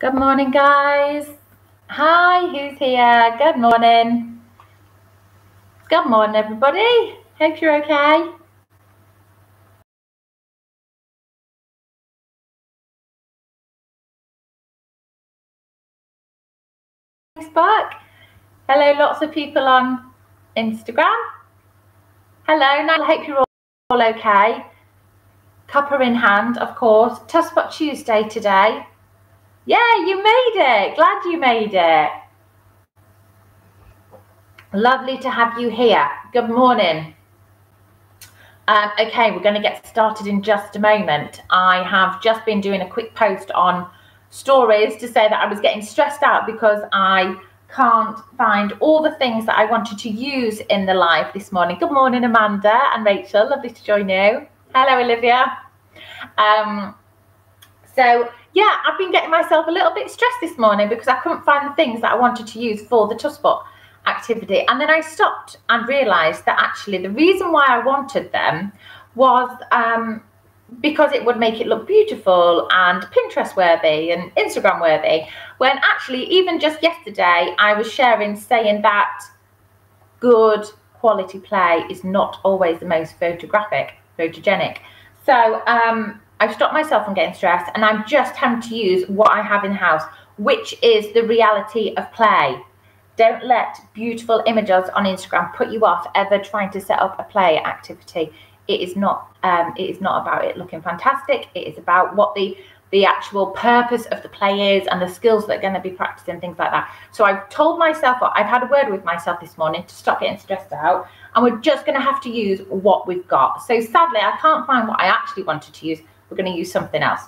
Good morning, guys. Hi, who's here? Good morning. Good morning, everybody. Hope you're okay. Facebook. Hello, lots of people on Instagram. Hello, Niall. I hope you're all, all okay. Cuppa in hand, of course. Tuff Spot Tuesday today. Yeah, you made it. Glad you made it. Lovely to have you here. Good morning. Um, okay, we're going to get started in just a moment. I have just been doing a quick post on stories to say that I was getting stressed out because I can't find all the things that I wanted to use in the live this morning. Good morning, Amanda and Rachel. Lovely to join you. Hello, Olivia. Um, so yeah, I've been getting myself a little bit stressed this morning because I couldn't find the things that I wanted to use for the tough spot activity. And then I stopped and realized that actually the reason why I wanted them was um, because it would make it look beautiful and Pinterest worthy and Instagram worthy. When actually, even just yesterday, I was sharing saying that good quality play is not always the most photographic, photogenic. So, um, I've stopped myself from getting stressed and I'm just having to use what I have in house, which is the reality of play. Don't let beautiful images on Instagram put you off ever trying to set up a play activity. It is not um, it is not about it looking fantastic. It is about what the the actual purpose of the play is and the skills that are going to be practiced and things like that. So I've told myself, I've had a word with myself this morning to stop getting stressed out, and we're just going to have to use what we've got. So sadly, I can't find what I actually wanted to use we're going to use something else.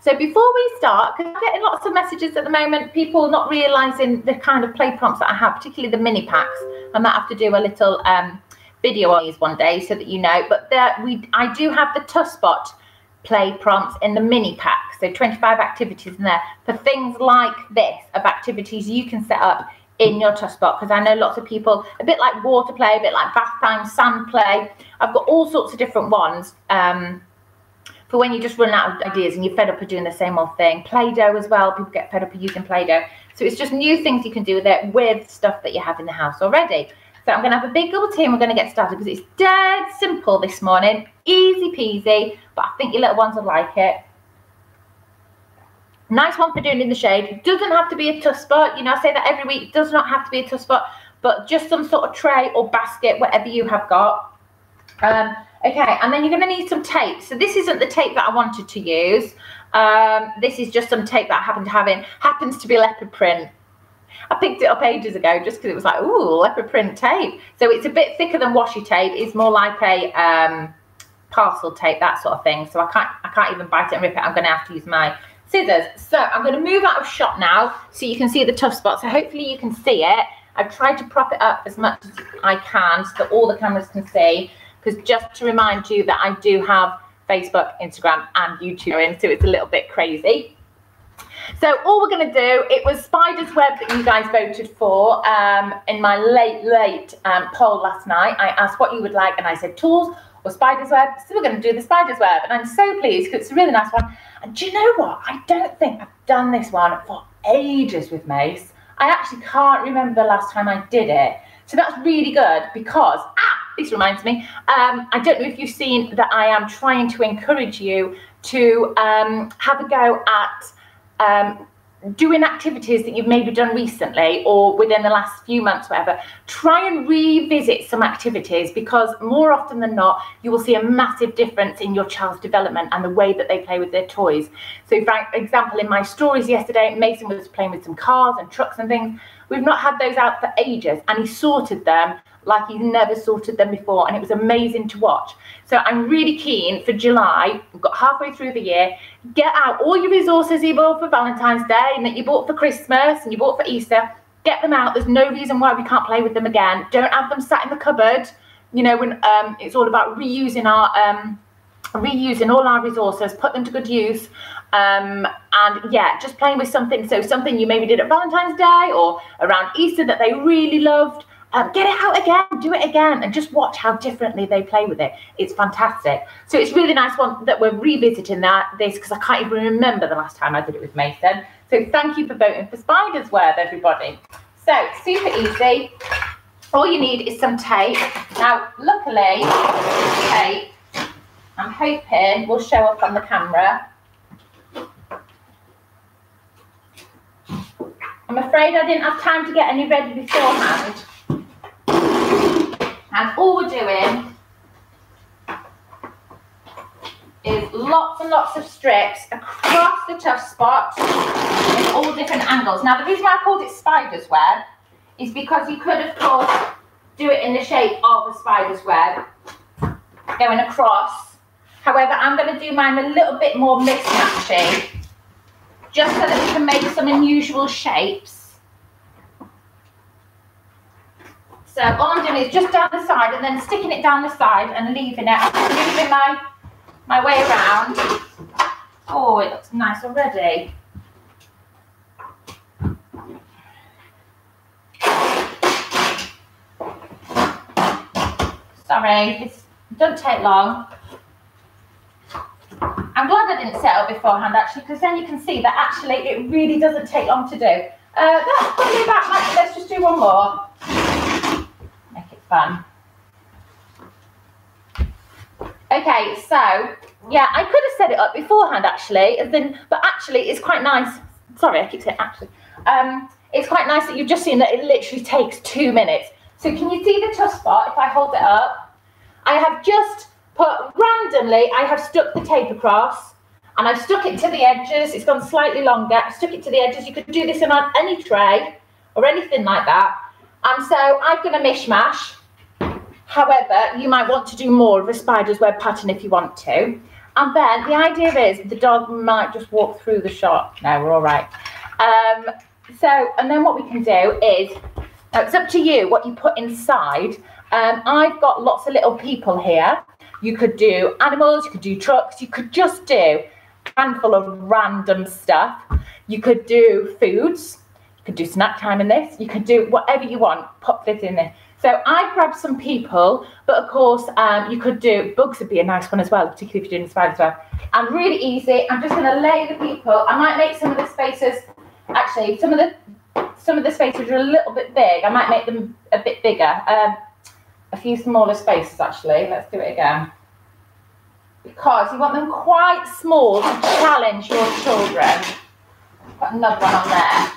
So before we start, because I'm getting lots of messages at the moment, people not realising the kind of play prompts that I have, particularly the mini packs. I might have to do a little um, video on these one day so that you know. But there, we, I do have the tough spot play prompts in the mini pack. So 25 activities in there for things like this of activities you can set up in your tough spot because I know lots of people, a bit like water play, a bit like bath time, sand play. I've got all sorts of different ones. Um, for when you just run out of ideas and you're fed up of doing the same old thing. Play-Doh as well. People get fed up of using Play-Doh. So it's just new things you can do with it with stuff that you have in the house already. So I'm going to have a big of tea and we're going to get started because it's dead simple this morning. Easy peasy, but I think your little ones will like it. Nice one for doing in the shade. Doesn't have to be a tough spot. You know, I say that every week. It does not have to be a tough spot, but just some sort of tray or basket, whatever you have got. Um, Okay, and then you're going to need some tape. So this isn't the tape that I wanted to use. Um, this is just some tape that I happen to have in. Happens to be leopard print. I picked it up ages ago just because it was like, ooh, leopard print tape. So it's a bit thicker than washi tape. It's more like a um, parcel tape, that sort of thing. So I can't, I can't even bite it and rip it. I'm going to have to use my scissors. So I'm going to move out of shot now so you can see the tough spot. So hopefully you can see it. I've tried to prop it up as much as I can so that all the cameras can see because just to remind you that I do have Facebook, Instagram, and YouTube in, so it's a little bit crazy. So all we're going to do, it was Spider's Web that you guys voted for um, in my late, late um, poll last night. I asked what you would like, and I said tools or Spider's Web. So we're going to do the Spider's Web, and I'm so pleased because it's a really nice one. And do you know what? I don't think I've done this one for ages with Mace. I actually can't remember the last time I did it. So that's really good because, ah, this reminds me, um, I don't know if you've seen that I am trying to encourage you to um, have a go at um, doing activities that you've maybe done recently or within the last few months, whatever, try and revisit some activities because more often than not, you will see a massive difference in your child's development and the way that they play with their toys. So, for example, in my stories yesterday, Mason was playing with some cars and trucks and things. We've not had those out for ages, and he sorted them like he's never sorted them before, and it was amazing to watch. So I'm really keen for July. We've got halfway through the year. Get out all your resources you bought for Valentine's Day and that you bought for Christmas and you bought for Easter. Get them out. There's no reason why we can't play with them again. Don't have them sat in the cupboard. You know, when um, it's all about reusing our um, reusing all our resources, put them to good use. Um, and yeah, just playing with something. So something you maybe did at Valentine's Day or around Easter that they really loved um, get it out again, do it again, and just watch how differently they play with it. It's fantastic. So it's really nice one that we're revisiting that this because I can't even remember the last time I did it with Mason. So thank you for voting for Spider's Web, everybody. So super easy. All you need is some tape. Now, luckily, tape, I'm hoping will show up on the camera. I'm afraid I didn't have time to get any ready beforehand. And all we're doing is lots and lots of strips across the tough spot in all different angles. Now, the reason why I called it spider's web is because you could, of course, do it in the shape of a spider's web going across. However, I'm going to do mine a little bit more mismatchy just so that we can make some unusual shapes. So all I'm doing is just down the side and then sticking it down the side and leaving it, leaving my, my way around. Oh, it looks nice already. Sorry, it doesn't take long. I'm glad I didn't set up beforehand actually, because then you can see that actually it really doesn't take long to do. Uh, that's probably about much. Let's just do one more. Make it fun. Okay, so yeah, I could have set it up beforehand actually, then, but actually it's quite nice. Sorry, I keep saying actually. Um, it's quite nice that you've just seen that it literally takes two minutes. So can you see the tough spot if I hold it up? I have just put randomly, I have stuck the tape across and I've stuck it to the edges. It's gone slightly longer. I've stuck it to the edges. You could do this on any tray or anything like that. And so I've done a mishmash. However, you might want to do more of a spider's web pattern if you want to. And then the idea is the dog might just walk through the shop. No, we're all right. Um, so, and then what we can do is, it's up to you what you put inside. Um, I've got lots of little people here. You could do animals, you could do trucks, you could just do a handful of random stuff. You could do foods, you could do snack time in this, you could do whatever you want, pop this in there. So I grabbed some people, but of course um, you could do bugs would be a nice one as well, particularly if you're doing spiders well. And really easy. I'm just going to lay the people. I might make some of the spaces. Actually, some of the some of the spaces are a little bit big. I might make them a bit bigger. Um, few smaller spaces actually. Let's do it again. Because you want them quite small to challenge your children. Got another one on there.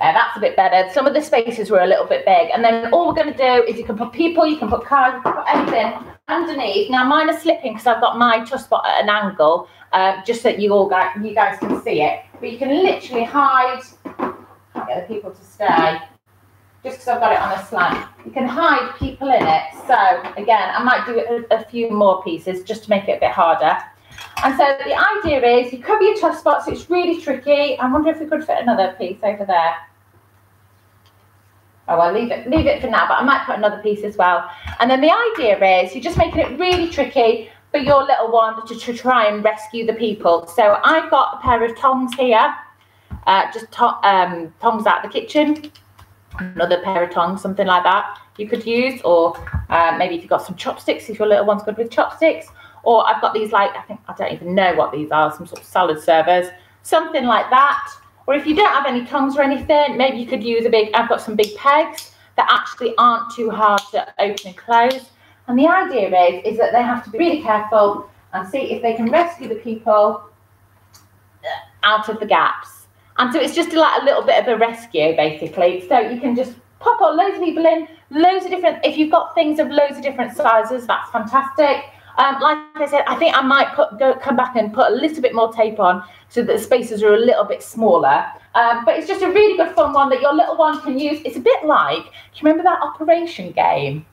There, that's a bit better. Some of the spaces were a little bit big. And then all we're going to do is you can put people, you can put cars, you can put anything underneath. Now mine are slipping because I've got my tough spot at an angle, uh, just so that you all guys, you guys can see it. But you can literally hide, can't get the people to stay, just because I've got it on a slant. You can hide people in it. So again, I might do a, a few more pieces just to make it a bit harder. And so the idea is you cover your tough spots. It's really tricky. I wonder if we could fit another piece over there. Oh, I'll leave it, leave it for now, but I might put another piece as well. And then the idea is you're just making it really tricky for your little one to, to try and rescue the people. So I've got a pair of tongs here, uh, just to, um, tongs out of the kitchen, another pair of tongs, something like that you could use, or uh, maybe if you've got some chopsticks, if your little one's good with chopsticks, or I've got these like, I think, I don't even know what these are, some sort of salad servers, something like that. Or if you don't have any tongs or anything, maybe you could use a big, I've got some big pegs that actually aren't too hard to open and close. And the idea is, is that they have to be really careful and see if they can rescue the people out of the gaps. And so it's just like a little bit of a rescue, basically. So you can just pop all loads of people in, loads of different, if you've got things of loads of different sizes, that's fantastic. Um, like I said, I think I might put go come back and put a little bit more tape on so that the spaces are a little bit smaller. Um, but it's just a really good fun one that your little one can use. It's a bit like, do you remember that operation game?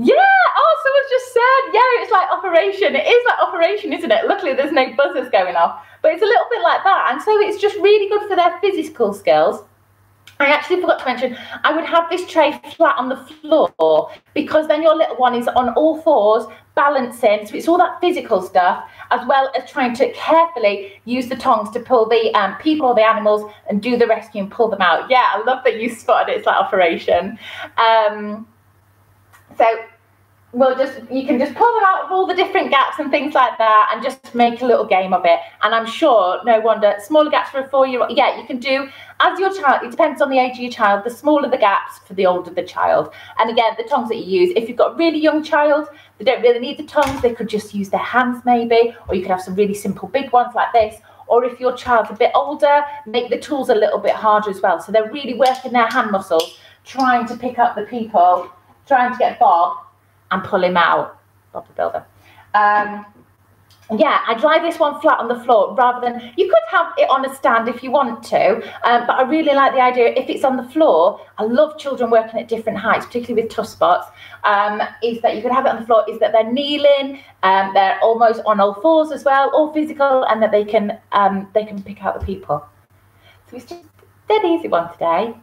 Yeah, oh, someone's just said, yeah, it's like operation. It is like operation, isn't it? Luckily, there's no buzzers going off, but it's a little bit like that. And so it's just really good for their physical skills. I actually forgot to mention, I would have this tray flat on the floor because then your little one is on all fours, balancing. So it's all that physical stuff, as well as trying to carefully use the tongs to pull the um, people or the animals and do the rescue and pull them out. Yeah, I love that you spotted it. It's like operation. Um, so we'll just you can just pull them out of all the different gaps and things like that and just make a little game of it. And i'm sure no wonder smaller gaps for a four year old yeah you can do as your child it depends on the age of your child the smaller the gaps for the older the child. And again the tongs that you use if you've got a really young child they don't really need the tongs they could just use their hands maybe or you could have some really simple big ones like this. Or if your child's a bit older make the tools a little bit harder as well. So they're really working their hand muscles trying to pick up the people trying to get bob and pull him out. Bob the Builder. Um, yeah, I dry this one flat on the floor rather than you could have it on a stand if you want to, um, but I really like the idea if it's on the floor. I love children working at different heights, particularly with tough spots. Um, is that you could have it on the floor? Is that they're kneeling, um, they're almost on all fours as well, all physical, and that they can um, they can pick out the people. So it's just dead easy one today.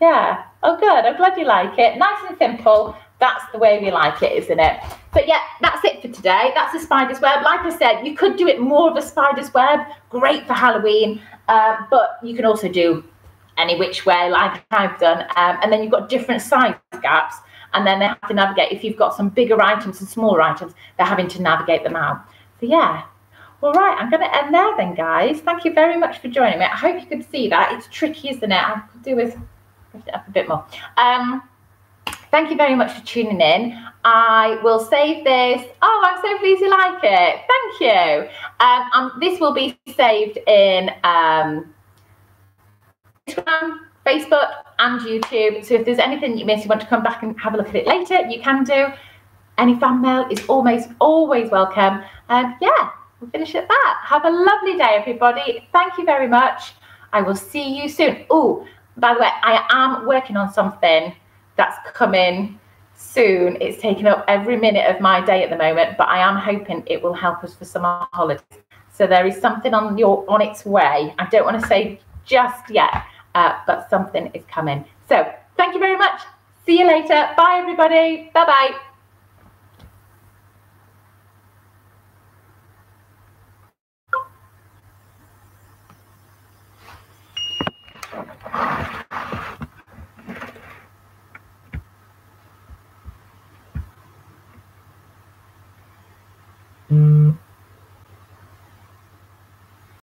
Yeah. Oh, good. I'm glad you like it. Nice and simple that's the way we like it, isn't it? But yeah, that's it for today. That's a spider's web. Like I said, you could do it more of a spider's web. Great for Halloween. Uh, but you can also do any which way like I've done. Um, and then you've got different size gaps. And then they have to navigate. If you've got some bigger items and smaller items, they're having to navigate them out. So yeah. All right, I'm going to end there then, guys. Thank you very much for joining me. I hope you could see that. It's tricky, isn't it? I could do with lift it up a bit more. Um, Thank you very much for tuning in. I will save this. Oh, I'm so pleased you like it. Thank you. Um, um, this will be saved in um, Instagram, Facebook, and YouTube. So if there's anything you missed, you want to come back and have a look at it later, you can do. Any fan mail is almost always welcome. Um, yeah, we'll finish at that. Have a lovely day, everybody. Thank you very much. I will see you soon. Oh, by the way, I am working on something that's coming soon. It's taking up every minute of my day at the moment, but I am hoping it will help us for summer holidays. So there is something on your on its way. I don't want to say just yet, uh, but something is coming. So thank you very much. See you later. Bye, everybody. Bye bye. Mm-hmm.